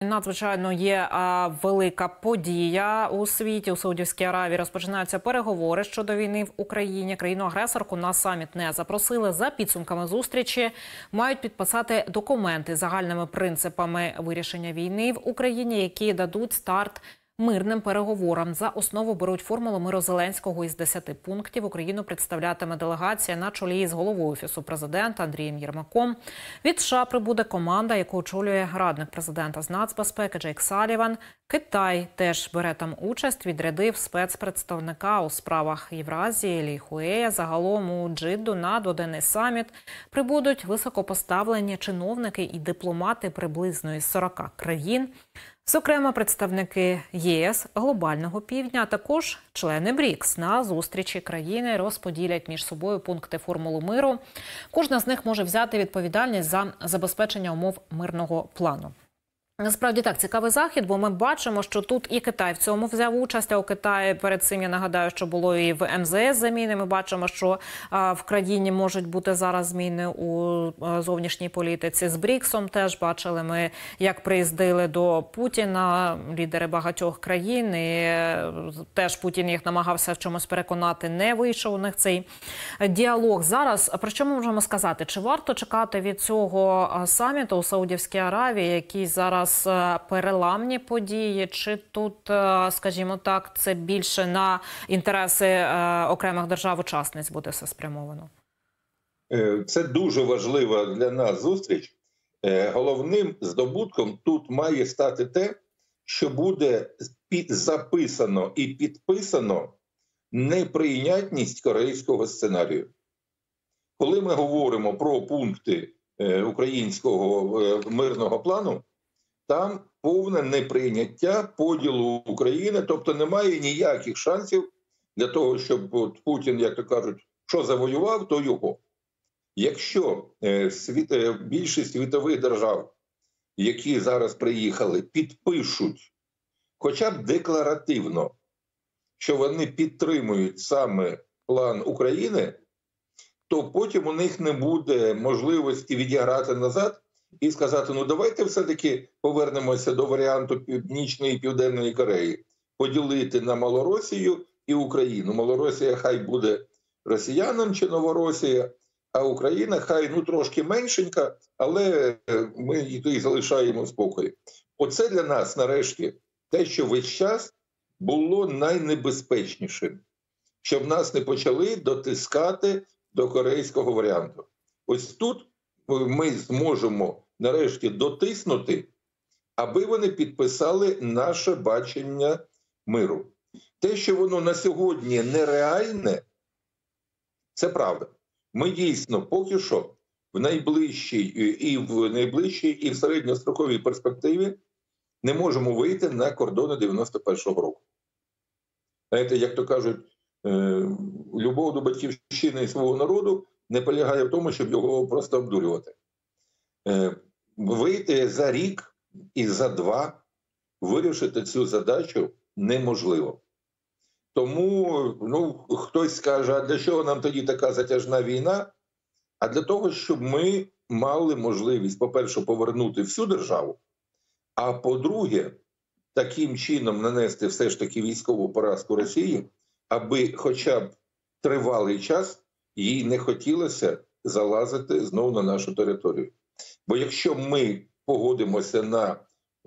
Надзвичайно є а, велика подія у світі у Саудівській Аравії. Розпочинаються переговори щодо війни в Україні. Країну агресорку на саміт не запросили за підсумками зустрічі. Мають підписати документи загальними принципами вирішення війни в Україні, які дадуть старт мирним переговорам. За основу беруть формулу миру Зеленського із 10 пунктів. Україну представлятиме делегація на чолі з головою офісу президента Андрієм Єрмаком. Від США прибуде команда, яку очолює радник президента з нацбезпеки Джейк Саліван. Китай теж бере там участь. Відрядив спецпредставника у справах Євразії Лі Хуея. Загалом у Джидду на доденний саміт прибудуть високопоставлені чиновники і дипломати приблизно із 40 країн. Зокрема, представники ЄС, глобального півдня, а також члени БРІКС на зустрічі країни розподілять між собою пункти формулу миру. Кожна з них може взяти відповідальність за забезпечення умов мирного плану. Насправді так цікавий захід, бо ми бачимо, що тут і Китай в цьому взяв участь. А у Китаї перед цим я нагадаю, що було і в МЗС заміни. Ми бачимо, що а, в країні можуть бути зараз зміни у а, зовнішній політиці. З Бріксом теж бачили ми, як приїздили до Путіна лідери багатьох країн. і е, Теж Путін їх намагався в чомусь переконати. Не вийшов у них цей діалог. Зараз про що ми можемо сказати? Чи варто чекати від цього саміту у Саудівській Аравії, який зараз? Зараз е, переламні події, чи тут, е, скажімо так, це більше на інтереси е, окремих держав-учасниць буде все спрямовано? Це дуже важлива для нас зустріч. Головним здобутком тут має стати те, що буде записано і підписано неприйнятність корейського сценарію. Коли ми говоримо про пункти українського мирного плану, там повне неприйняття поділу України, тобто немає ніяких шансів для того, щоб от Путін, як то кажуть, що завоював, то його. Якщо е, світ, е, більшість світових держав, які зараз приїхали, підпишуть, хоча б декларативно, що вони підтримують саме план України, то потім у них не буде можливості відіграти назад і сказати: ну давайте все-таки повернемося до варіанту Північної і Південної Кореї, поділити на Малоросію і Україну. Малоросія хай буде росіянам чи Новоросія, а Україна хай ну трошки меншенька, але ми її залишаємо в спокої. Оце для нас нарешті те, що весь час було найнебезпечнішим, щоб нас не почали дотискати до корейського варіанту. Ось тут ми зможемо нарешті дотиснути, аби вони підписали наше бачення миру. Те, що воно на сьогодні нереальне, це правда. Ми дійсно поки що в найближчій і в найближчій, і в середньостроковій перспективі не можемо вийти на кордони 91-го року. Знаєте, як то кажуть, е, любов до батьківщини і свого народу не полягає в тому, щоб його просто обдурювати. Е, вийти за рік і за два вирішити цю задачу неможливо. Тому ну, хтось скаже, а для чого нам тоді така затяжна війна? А для того, щоб ми мали можливість, по-перше, повернути всю державу, а по-друге, таким чином нанести все ж таки військову поразку Росії, аби хоча б тривалий час їй не хотілося залазити знову на нашу територію. Бо якщо ми погодимося на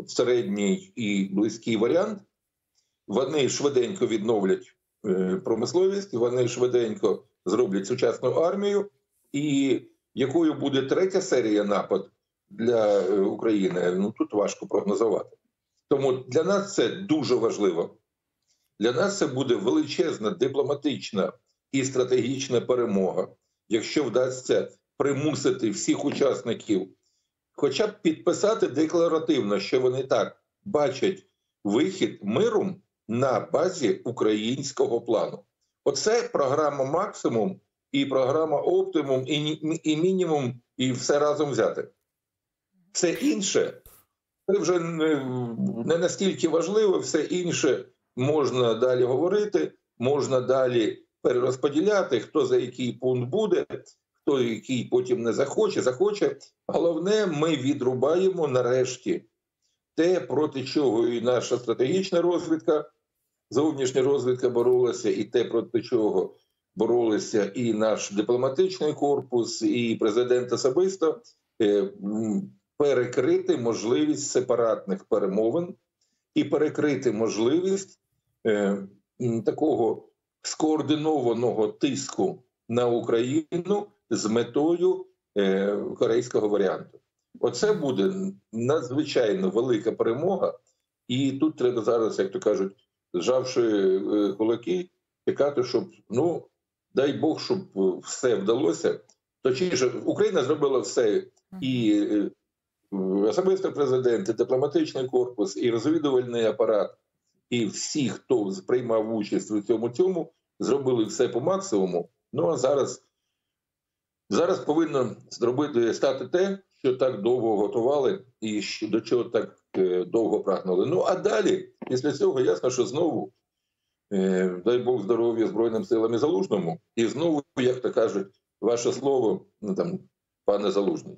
середній і близький варіант, вони швиденько відновлять е, промисловість, вони швиденько зроблять сучасну армію, і якою буде третя серія напад для е, України, ну тут важко прогнозувати. Тому для нас це дуже важливо. Для нас це буде величезна дипломатична і стратегічна перемога, якщо вдасться примусити всіх учасників хоча б підписати декларативно, що вони так бачать вихід миру на базі українського плану. Оце програма максимум і програма оптимум, і, і мінімум, і все разом взяти. Все інше це вже не настільки важливо, все інше можна далі говорити, можна далі перерозподіляти, хто за який пункт буде, той, який потім не захоче, захоче. Головне, ми відрубаємо нарешті те, проти чого і наша стратегічна розвідка, зовнішня розвідка боролася, і те, проти чого боролися і наш дипломатичний корпус, і президент особисто е, перекрити можливість сепаратних перемовин і перекрити можливість е, такого скоординованого тиску на Україну з метою е, корейського варіанту. Оце буде надзвичайно велика перемога, і тут треба зараз, як то кажуть, зжавши е, кулаки, чекати, щоб ну дай Бог, щоб все вдалося. Точніше, Україна зробила все і е, особисто президент, і дипломатичний корпус, і розвідувальний апарат, і всі, хто приймав участь у цьому цьому, зробили все по максимуму. Ну а зараз, зараз повинно зробити стати те, що так довго готували, і до чого так е, довго прагнули. Ну а далі, після цього, ясно, що знову. Е, дай Бог здоров'я Збройним силам і залужному. І знову, як то кажуть, ваше слово, ну там, пане залужний.